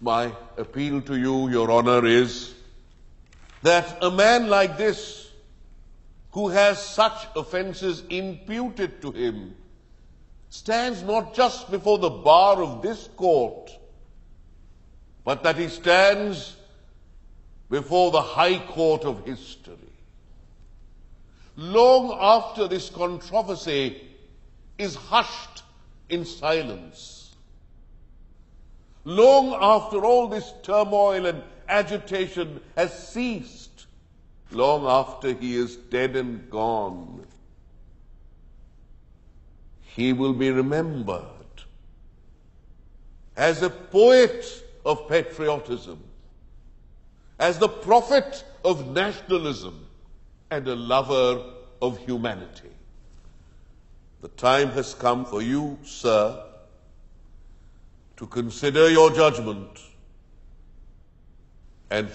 My appeal to you, Your Honour, is that a man like this, who has such offences imputed to him, stands not just before the bar of this court, but that he stands before the High Court of history. Long after this controversy is hushed in silence, long after all this turmoil and agitation has ceased, long after he is dead and gone, he will be remembered as a poet of patriotism, as the prophet of nationalism, and a lover of humanity. The time has come for you, sir, to consider your judgment and